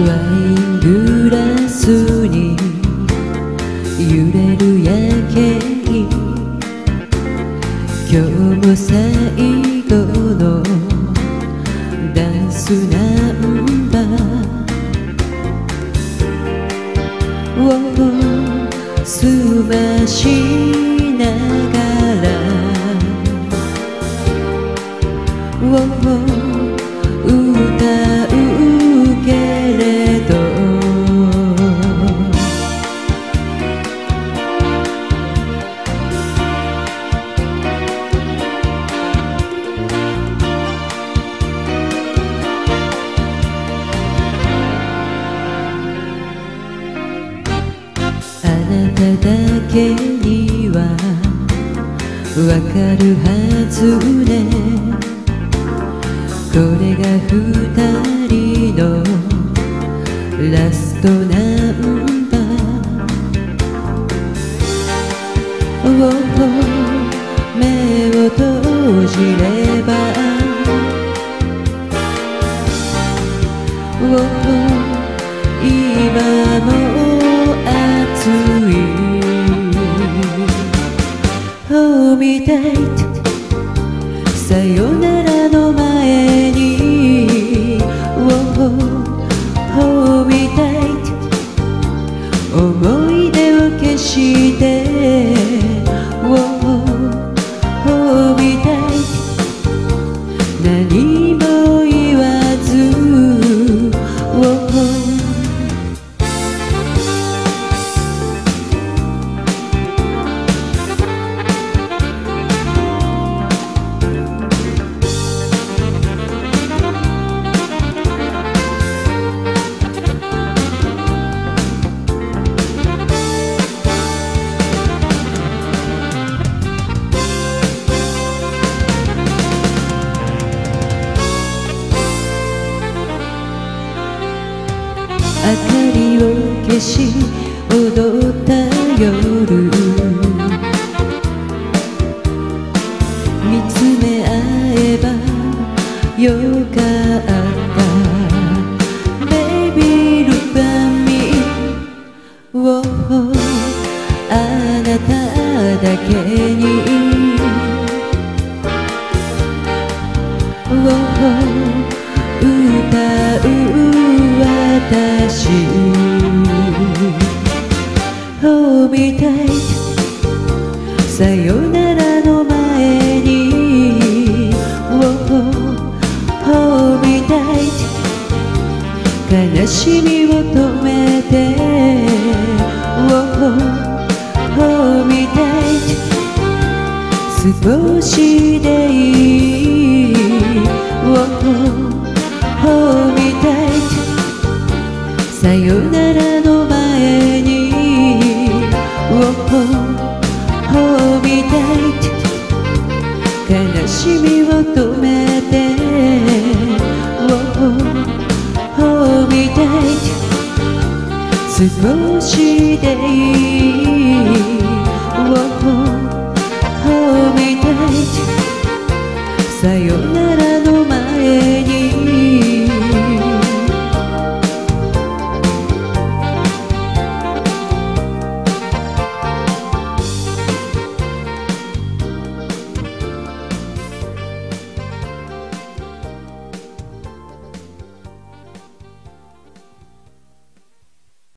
ワイングラスに揺れる夜景今日も最後のダンスなんだを澄ましなただけにはわかるはずね。これが二人のラストナンバー目を閉じれば。今もついホームさよならの前にホームデー思い出を消して消し踊った夜。見つめ合えばよかった。Baby look at me oh, あなただけに。oh, 歌う私。しみを止めて Hold me tight 少しでいい Hold me tight さよならの前に Hold me tight 悲しみ少しでいい。